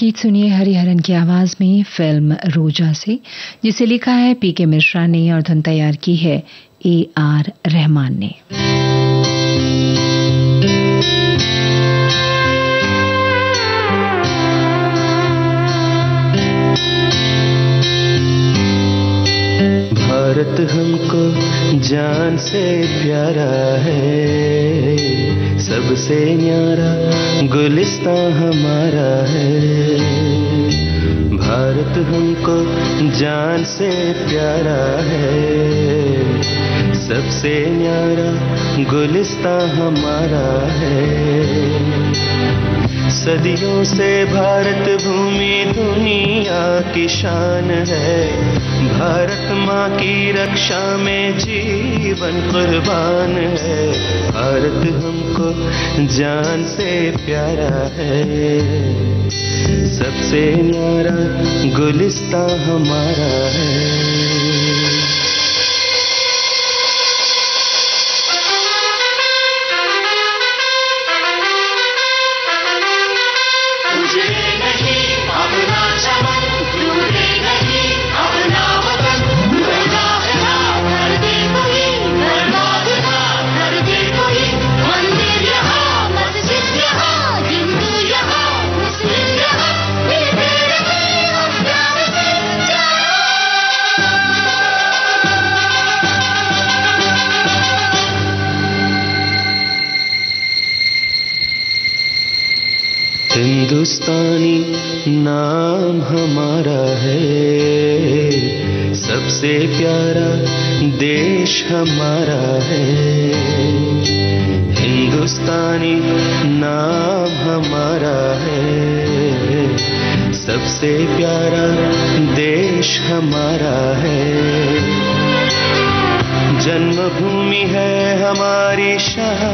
गीत सुनिए हरिहरन की आवाज़ में फ़िल्म रोजा से, जिसे लिखा है पी के मिश्रा ने और धुन तैयार की है ए आर रहमान ने। भारत हमको जान से प्यारा है। सबसे न्यारा गुलिस्ता हमारा है। भारत हमको जान से प्यारा है। सबसे न्यारा गुलिस्ता हमारा है। सदियों से भारत भूमि दुनिया की शान है। की रक्षा में जीवन कुर्बान है। भारत हमको जान से प्यारा है। सबसे न्यारा गुलिस्ता हमारा है।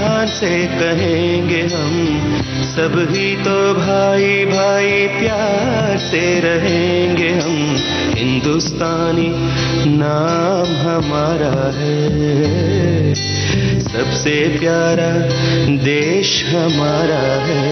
शान से कहेंगे हम ही तो भाई भाई प्यार से रहेंगे हम। हिंदुस्तानी नाम हमारा है, सबसे प्यारा देश हमारा है।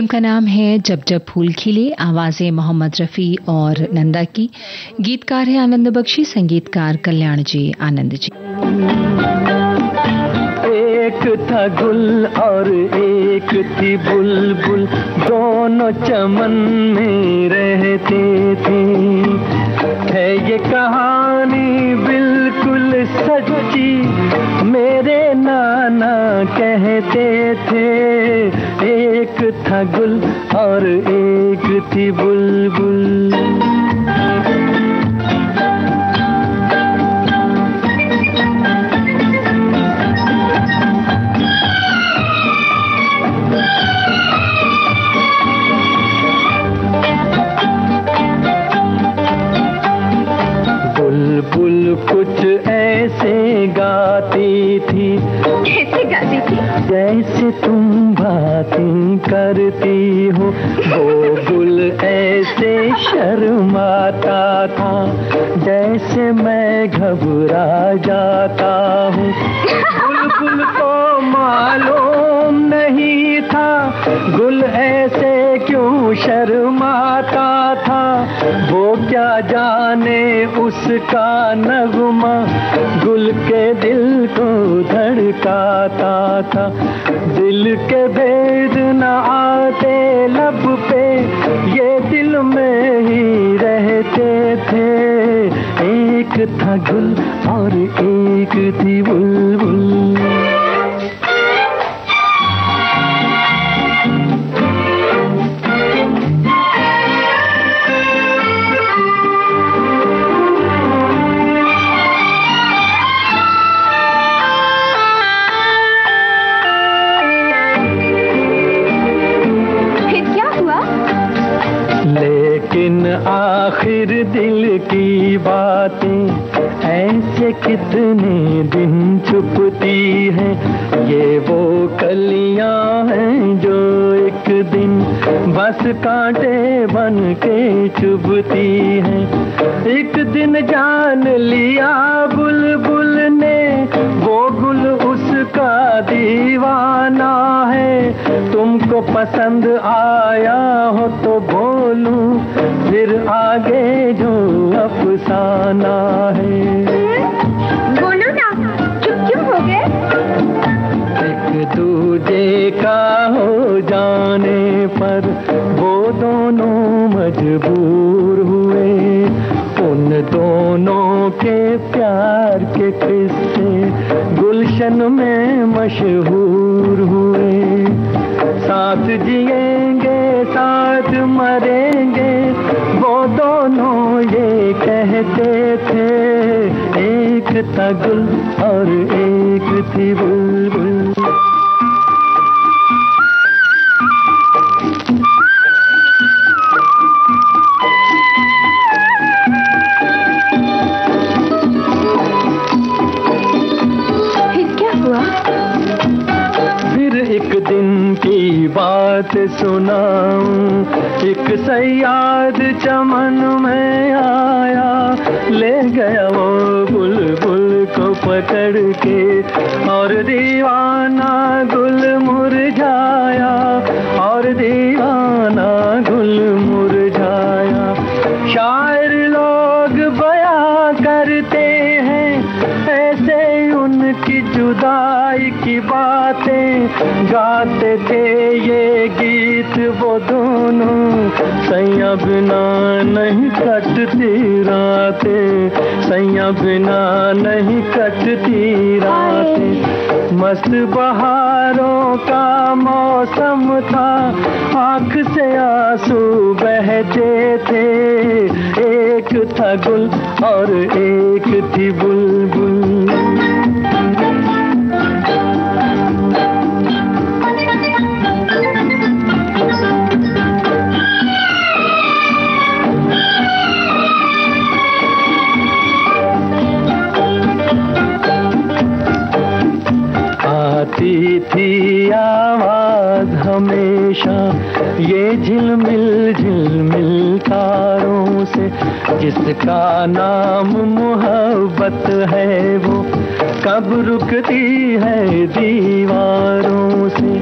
फ़िल्म का नाम है जब जब फूल खिले, आवाज़ें मोहम्मद रफ़ी और नंदा की। गीतकार है आनंद बख्शी, संगीतकार कल्याण जी, आनंद जी। एक था गुल और एक थी बुलबुल, दोनों चमन में रहते थे। है ये कहानी बिल्कुल सच्ची, मेरे नाना कहते थे। एक था गुल और एक थी बुलबुल। बुलबुल कुछ ऐसे गाती थी। कैसे गाती थी? जैसे तुम बातें करती हो। वो गुल ऐसे शर्माता था। जैसे मैं घबरा जाता हूँ। बुलबुल को मालूम नहीं था। गुल ऐसे क्यों शर्माता था? वो क्या जाने उसका नगमा? गुल के दिल को धड़काता था। दिल के भेद न आते लब पे, ये दिल में ही रहते थे। एक था गुल और एक थी बुलबुल। लेकिन जान साथ जिएँगे, साथ मरेंगे। वो दोनों ये कहते थे, एक था गुल और एक थी बुलबुल सुनाऊं। एक सयाद चमन में आया, ले गया वो बुलबुल को पकड़ के। और दीवाना गुल मुरझाया और दीवाना गुल मुरझाया शायर लोग बया करते हैं, ऐसे उनकी जुदाई की बातें। गाते थे ये गीत वो दोनों सैया बिना नहीं कटती रातें, सैया बिना नहीं कटती रातें। मस्त बहारों का मौसम था, आँख से आँसू बहते थे। एक था गुल और एक थी बुलबुल। आती थी आवाज़ हमेशा। ये झिलमिल झिलमिल तारों से। जिसका नाम मोहब्बत है वो कब रुकती है दीवारों से।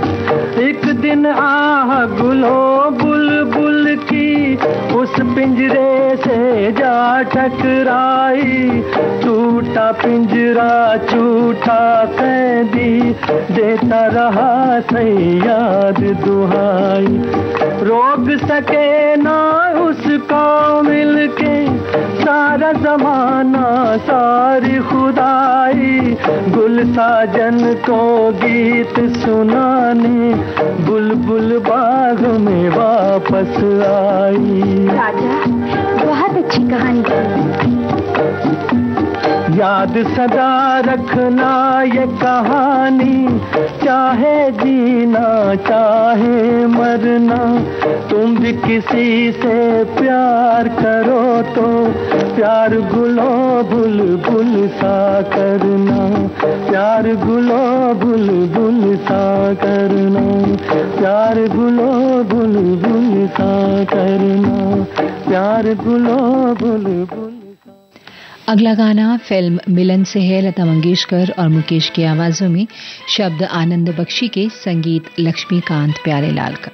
एक दिन आह गुलो बुलबुल बुल की उस पिंजरे से जा टकराई टूटा पिंजरा छूटा कैदी, देता रहा सैयाद दुहाई। रोक सके ना उसको मिलके, सारा जमाना सारी खुदाई। गुल साजन को गीत सुनाने, बुलबुल बाग में वापस आई। बहुत अच्छी कहानी। याद सदा रखना ये कहानी, चाहे जीना, चाहे मरना। तुम भी किसी से प्यार करो तो प्यार गुलो बुलबुल सा करना। प्यार गुलो बुलबुल सा करना। प्यार गुलो बुलबुल सा करना। प्यार गुलो बुलबुल अगला गाना फ़िल्म मिलन से है लता मंगेशकर और मुकेश की आवाजों में शब्द आनंद बख्शी के संगीत लक्ष्मीकांत प्यारेलाल का।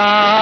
का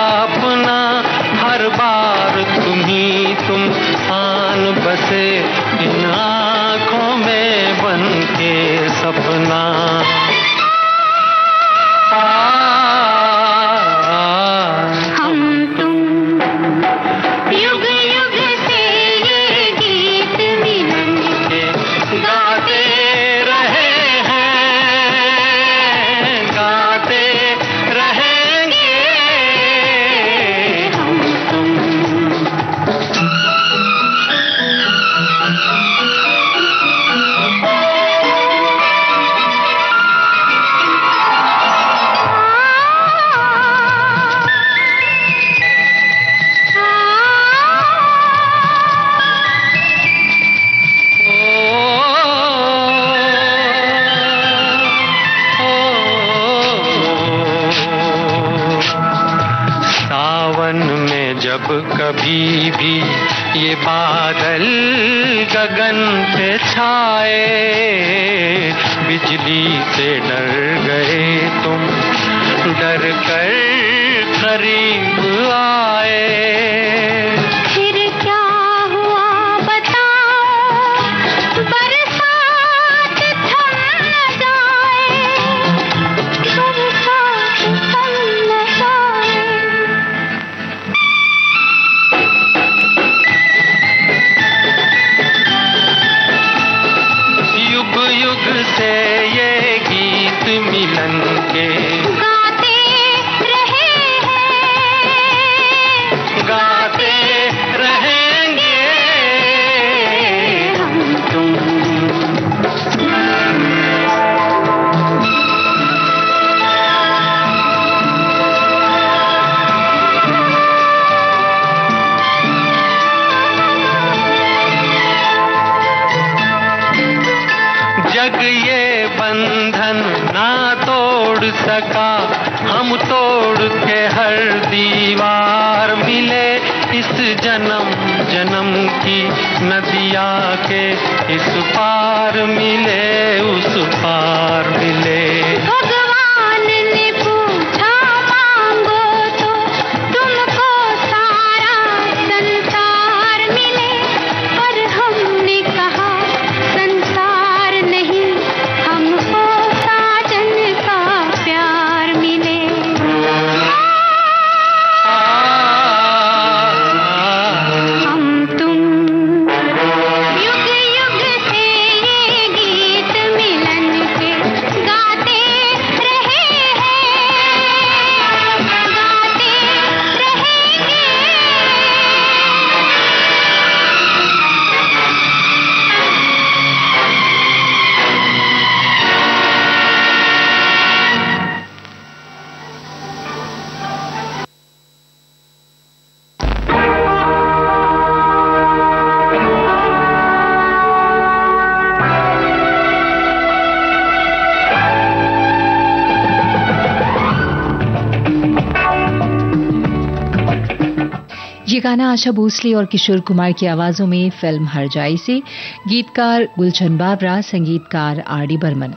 गाना आशा भोसले और किशोर कुमार की आवाजों में फ़िल्म हरजाई से। गीतकार गुलशन बाबरा, संगीतकार आर डी बर्मन।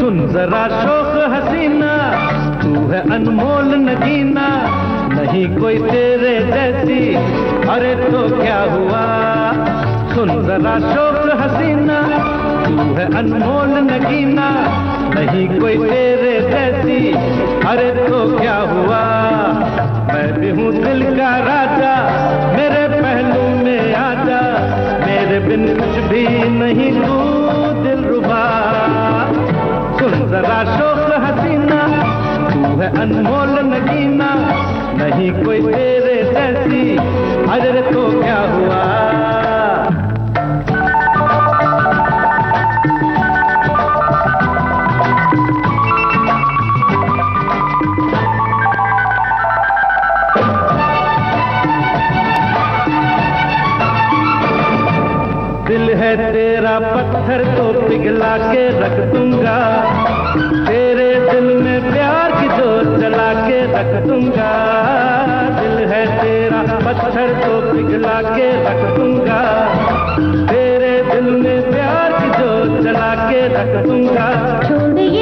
सुन जरा शोक हसीना, तू है अनमोल नगीना, नहीं कोई तेरे जैसी, अरे तो क्या हुआ? सुन, जरा शोक हसीना, तू है अनमोल नगीना, नहीं कोई तेरे जैसी अरे तो क्या हुआ? मैं भी हूँ दिल का राजा, मेरे पहलू में आजा, मेरे बिन कुछ भी नहीं तू दिल रुबा। सुन, जरा शोक हसीना, तू है अनमोल नगीना, नहीं कोई तेरे जैसी अरे तो क्या हुआ? पिघला के रख दूँगा। तेरे दिल में प्यार की जोत जला के रख दूँगा। दिल है तेरा, पत्थर तो पिघला के रख दूँगा। तेरे दिल में प्यार की जोत जला के रख दूँगा। छोड़िए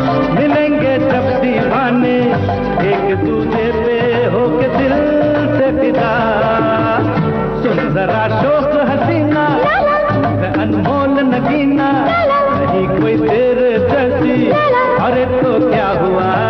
कोई तेरे जैसी। अरे तो क्या हुआ?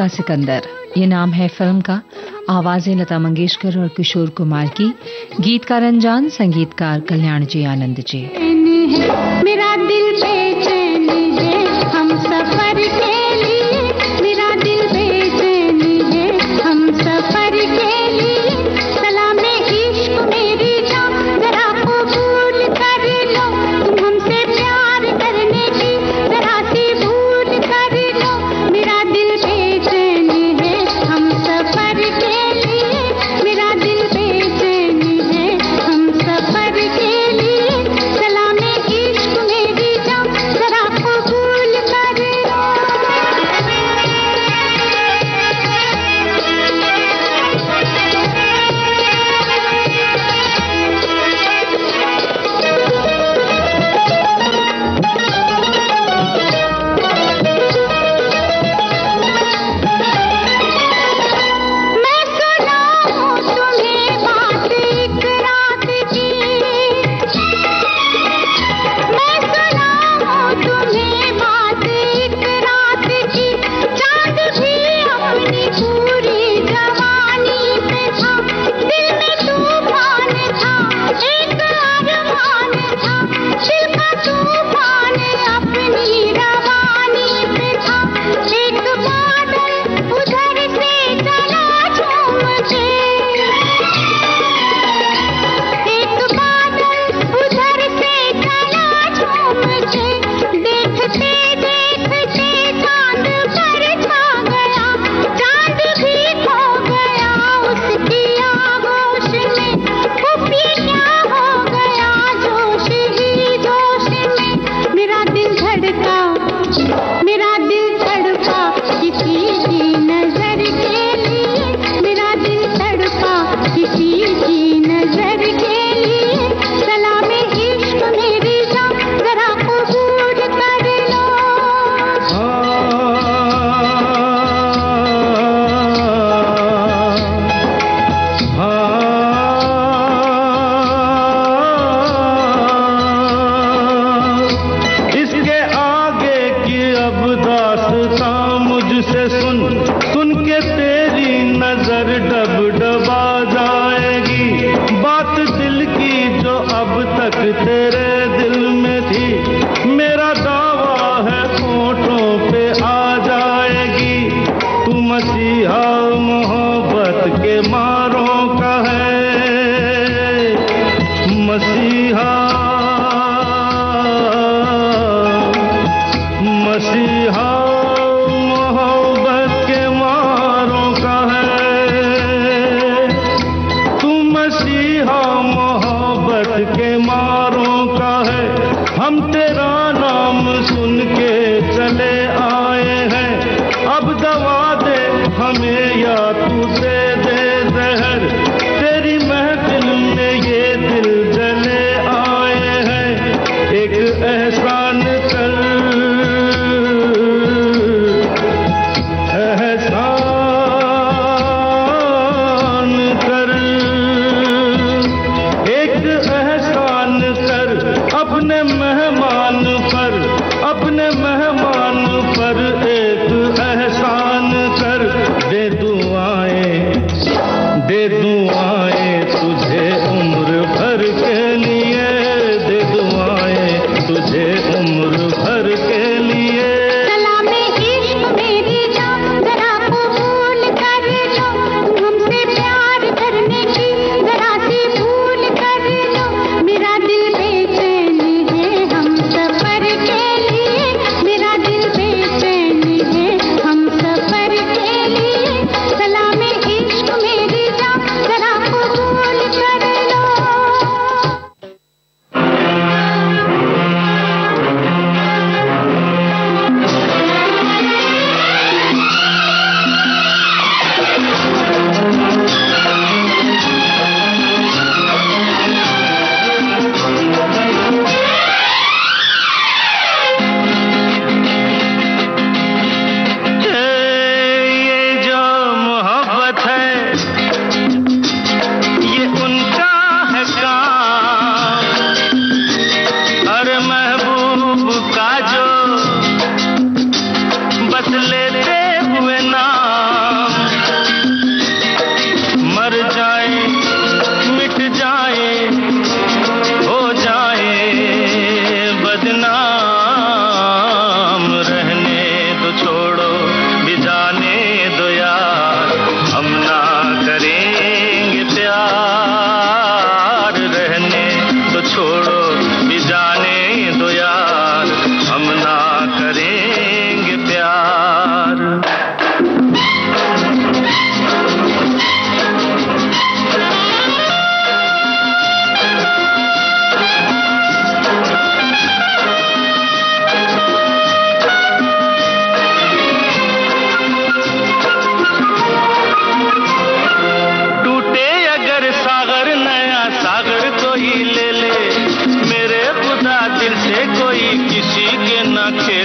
का सिकंदर। ये नाम है फ़िल्म का। आवाज़ें लता मंगेशकर और किशोर कुमार की। गीतकार अंजान संगीतकार कल्याण जी आनंद जी। हमें या के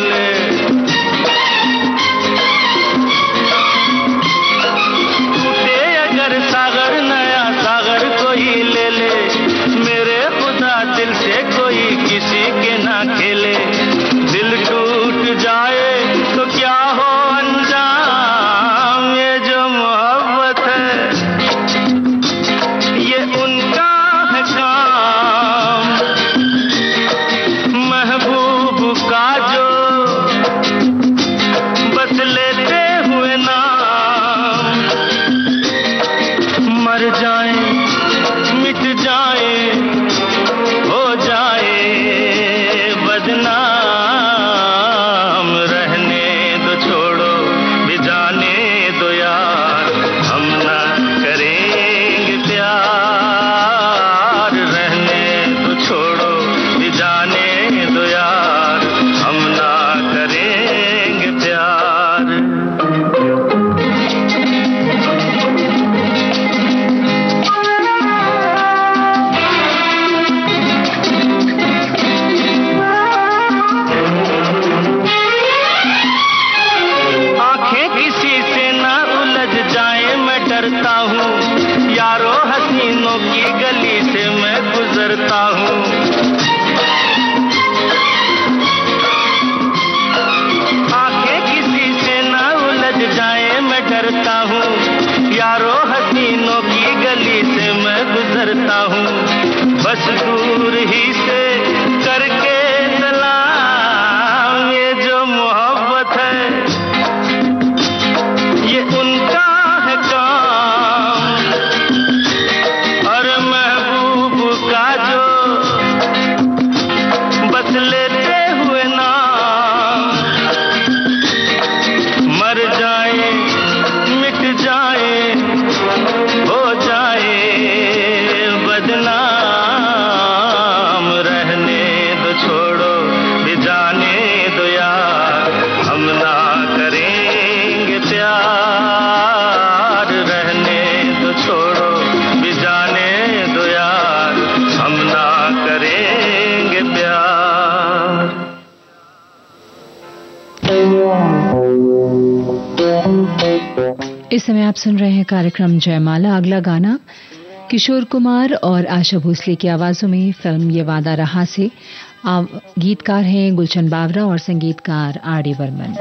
समय आप सुन रहे हैं कार्यक्रम जयमाला। अगला गाना किशोर कुमार और आशा भोसले की आवाजों में फ़िल्म ये वादा रहा से। गीतकार हैं गुलशन बावरा और संगीतकार आर डी वर्मन।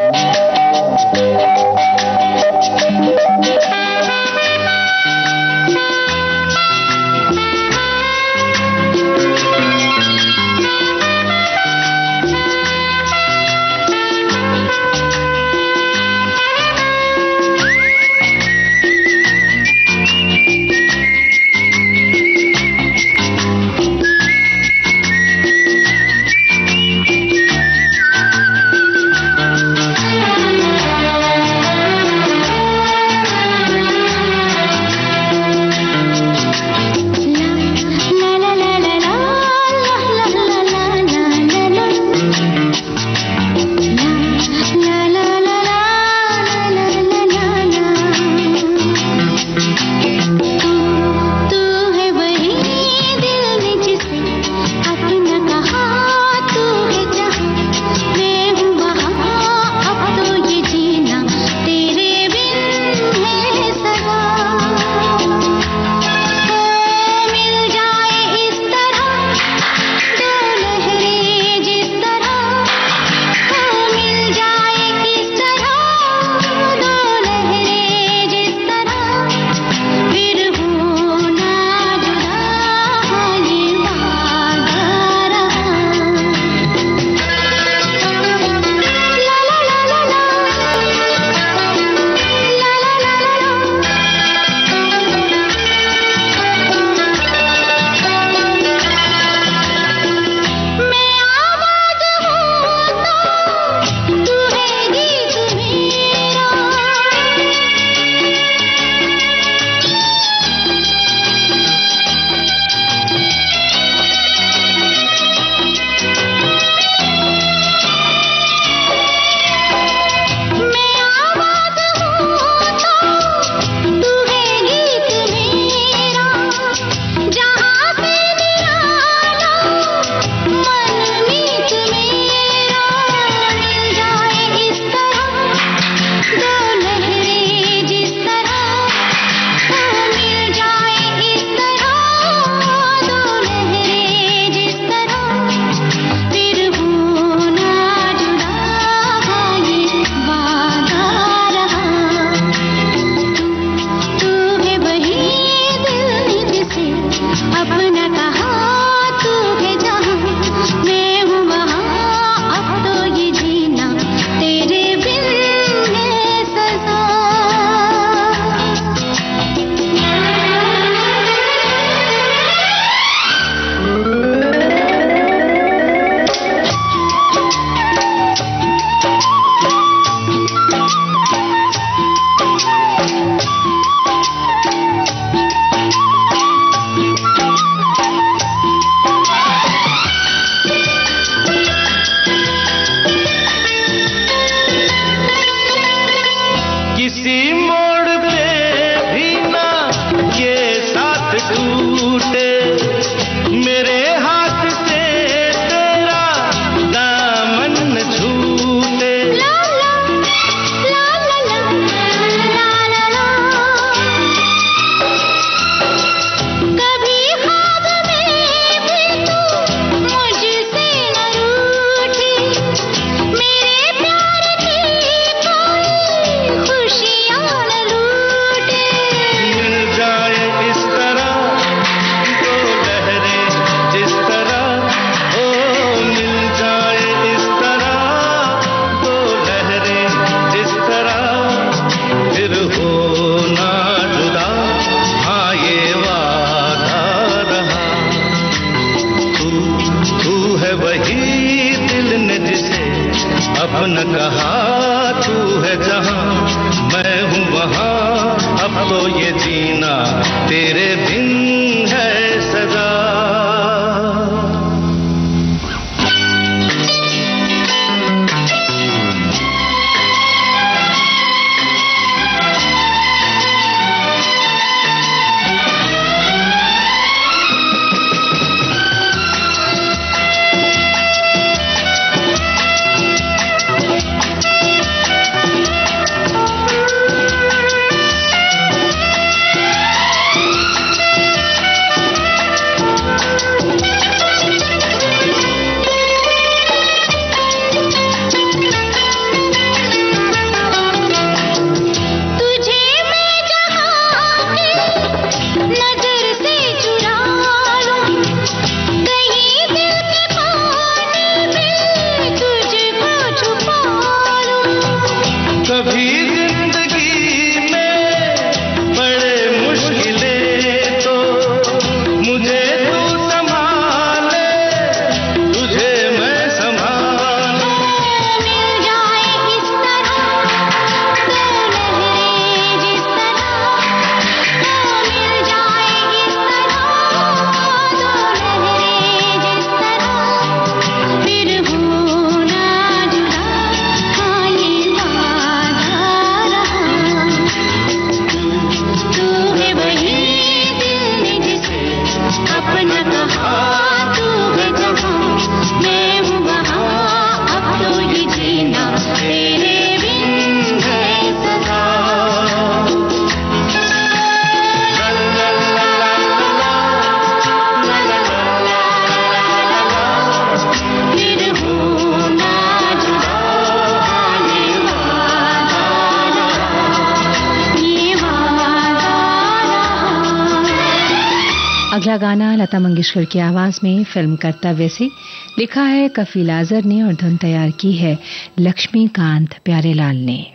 मंगेशकर की आवाज़ में फ़िल्म कर्तव्य से लिखा है कफील आजर ने और धुन तैयार की है लक्ष्मीकांत प्यारेलाल ने।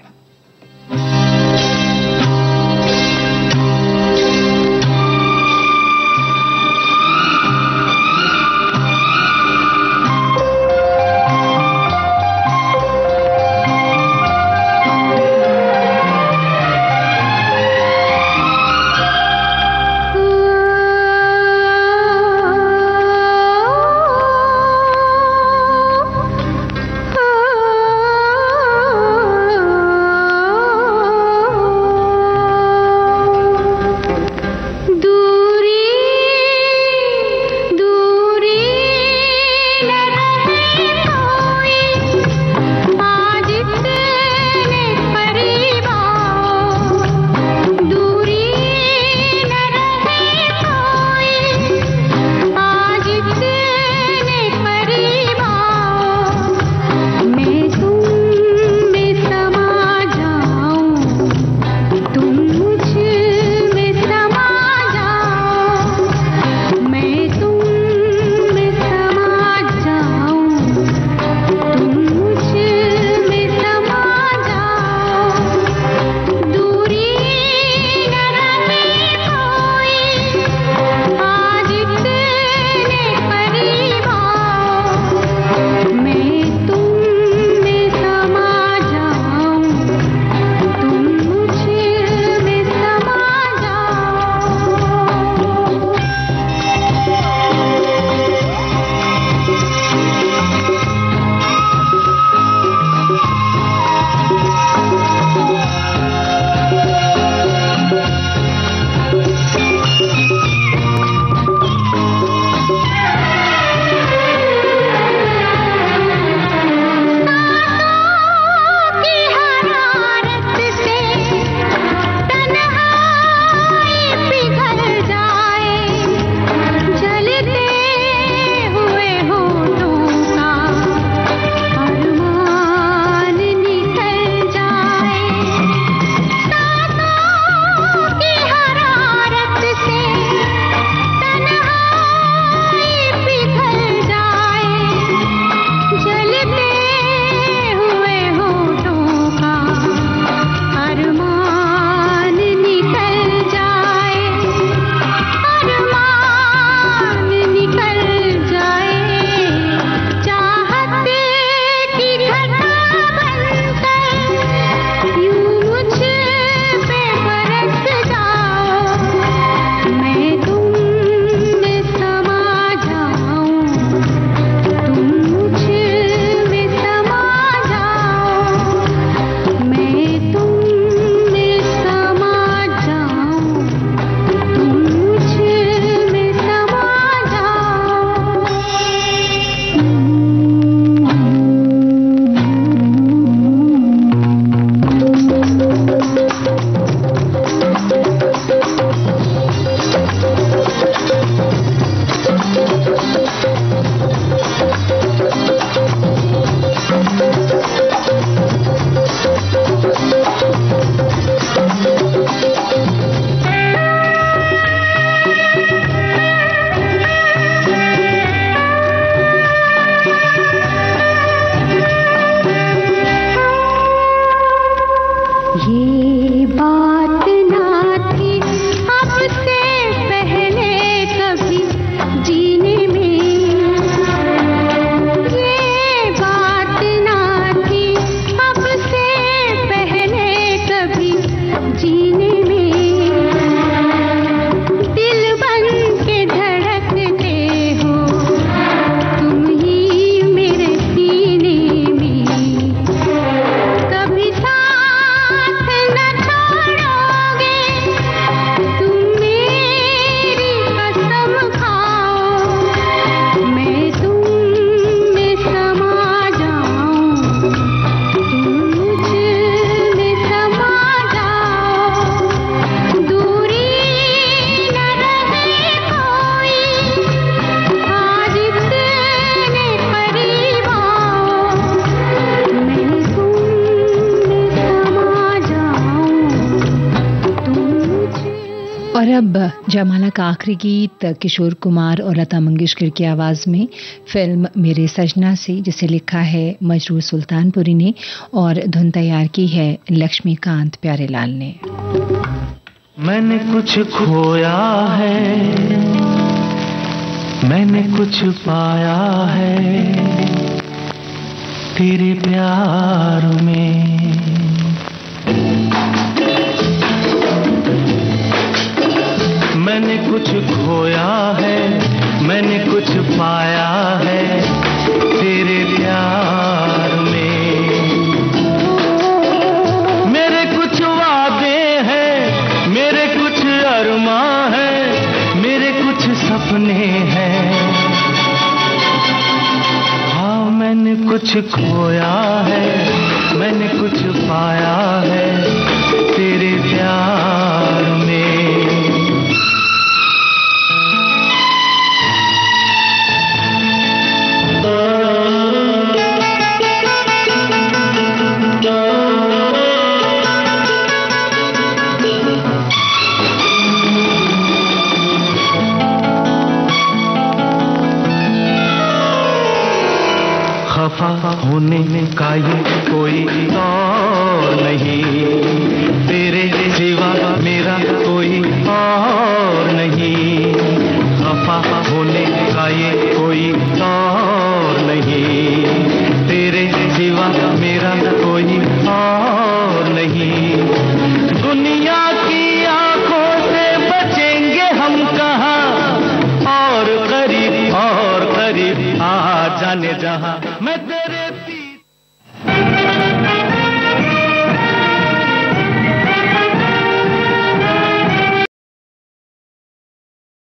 जयमाला का आखिरी गीत किशोर कुमार और लता मंगेशकर की आवाज़ में फ़िल्म मेरे सजना से, जिसे लिखा है मजरूर सुल्तानपुरी ने और धुन तैयार की है लक्ष्मीकांत प्यारेलाल ने। मैंने कुछ खोया है, मैंने कुछ पाया है तेरे प्यार में। मैंने कुछ खोया है, मैंने कुछ पाया है तेरे प्यार में। मेरे कुछ वादे हैं, मेरे कुछ अरमा है, मेरे कुछ सपने हैं। हाँ मैंने कुछ खोया है, मैंने कुछ पाया है। होने का ये कोई और नहीं। तेरे सिवा मेरा कोई और नहीं। खफा होने का ये कोई और नहीं। तेरे सिवा मेरा कोई और नहीं। दुनिया की आँखों से बचेंगे हम कहा? और करीब और करीब आ जाने जहाँ। मैं